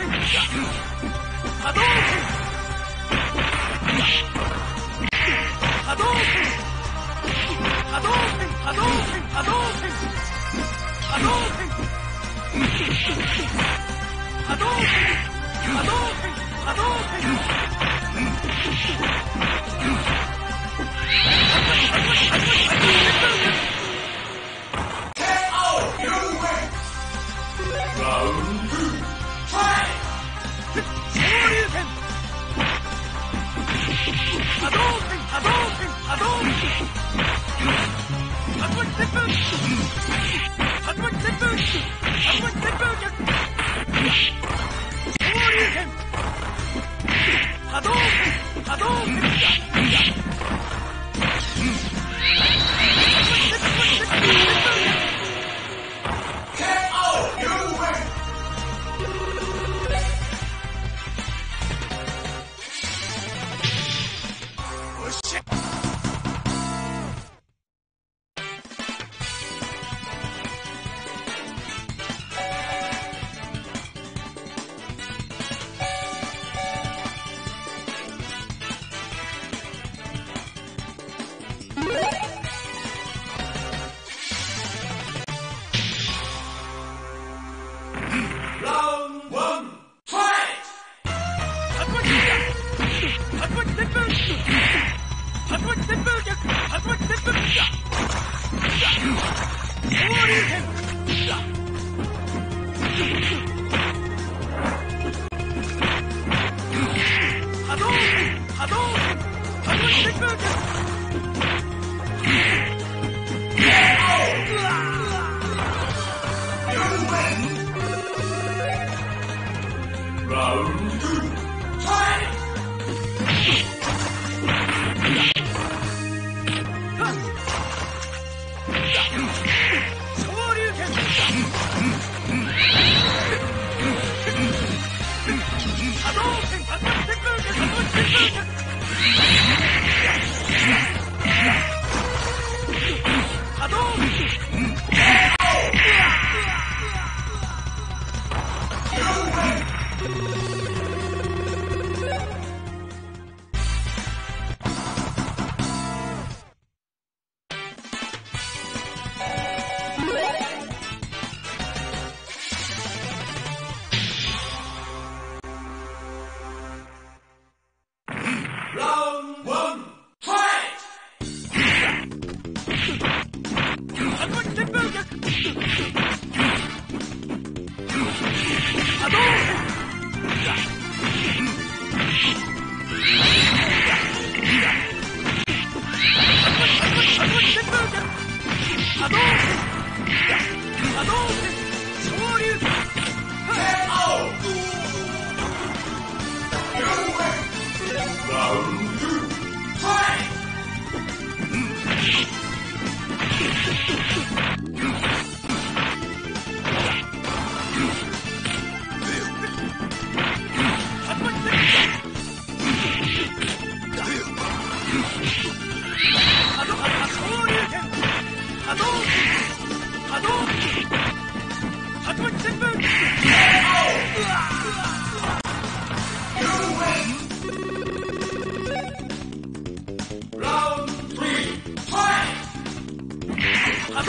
波動波動波動波動波動波動波動波動波動波動 I'm going to boot! I'm going to 波動波動波動してくる Get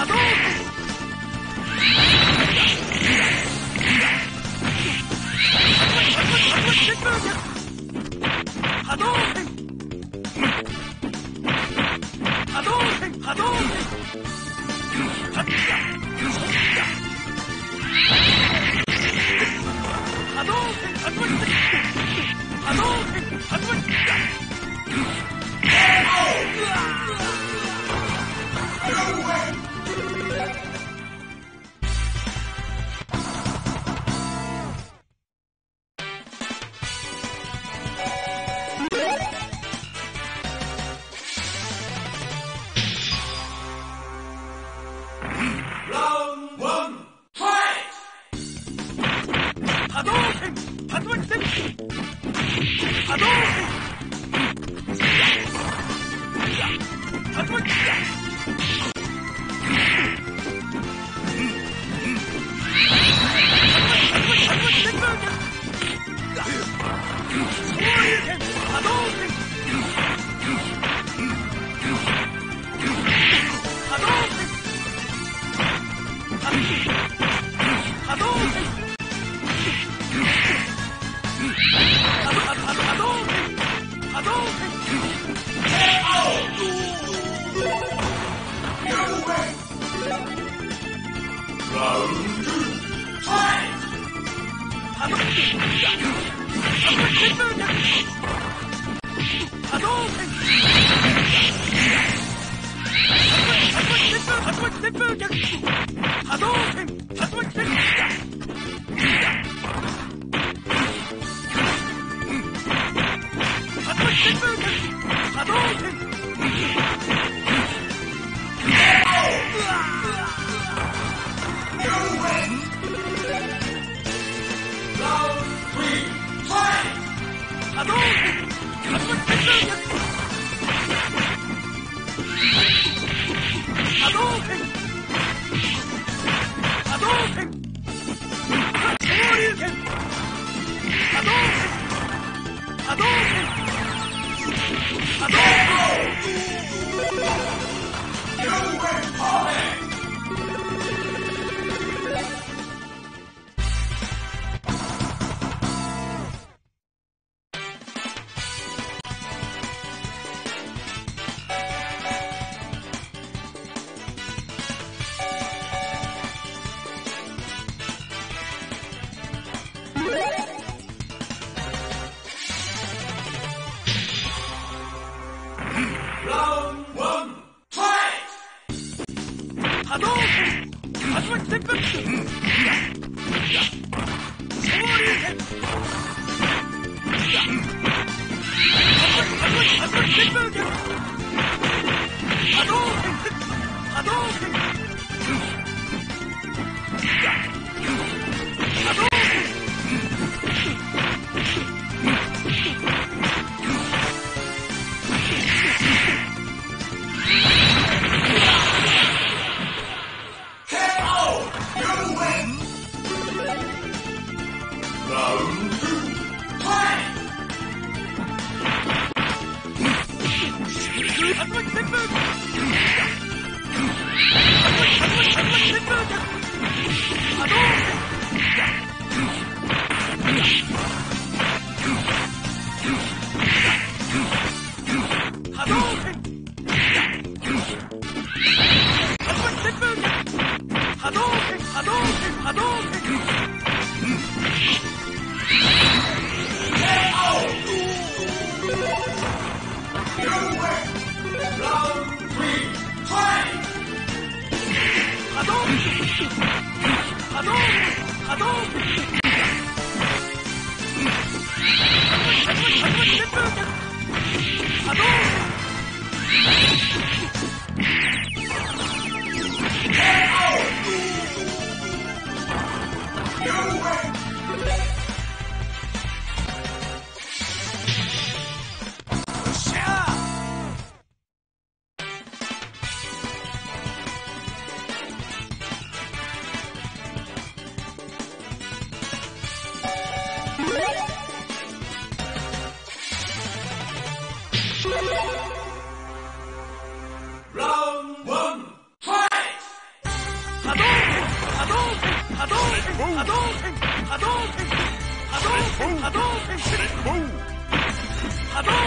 Hadouken! が出てドンッテップ波動拳波動拳 Adore!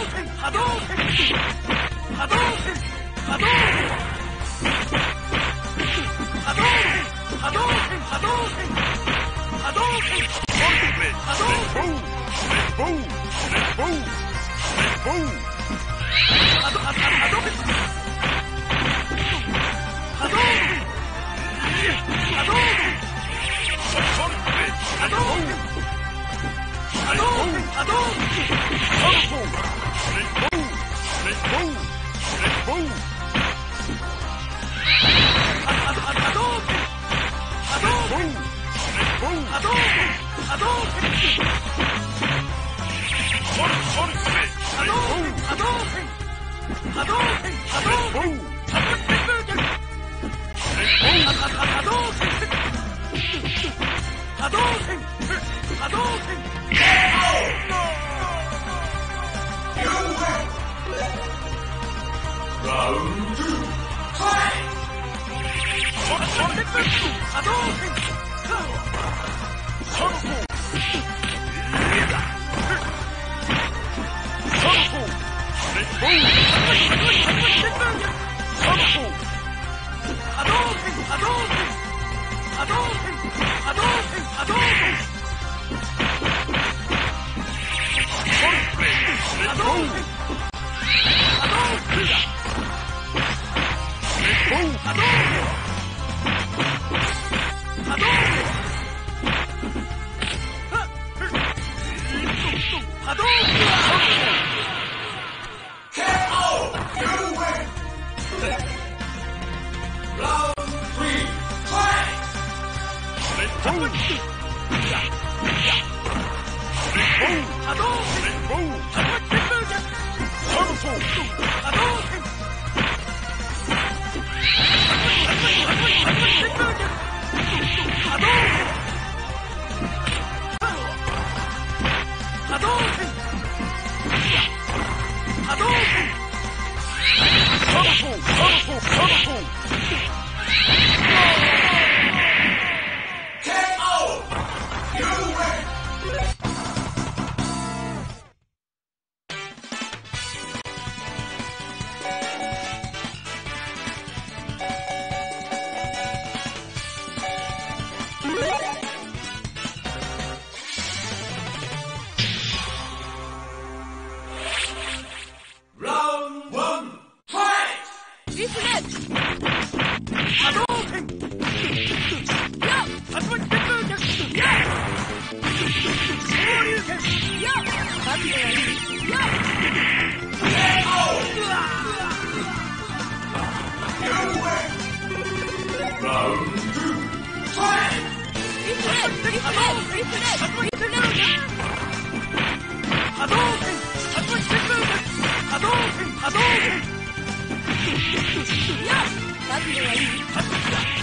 波動波波動拳波動拳 Round two. Play! 哈东リスメ波動拳や発動鉄拳や交流拳やパピエリや波動拳波動拳波動拳波動拳波動拳主主主主要是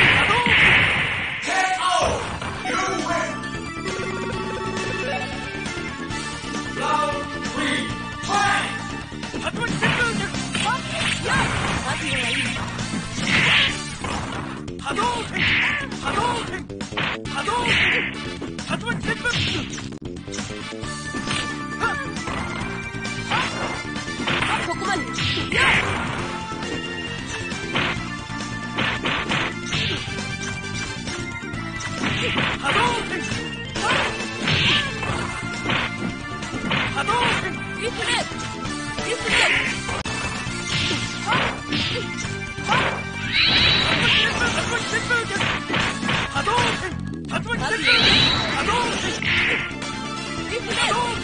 ここまで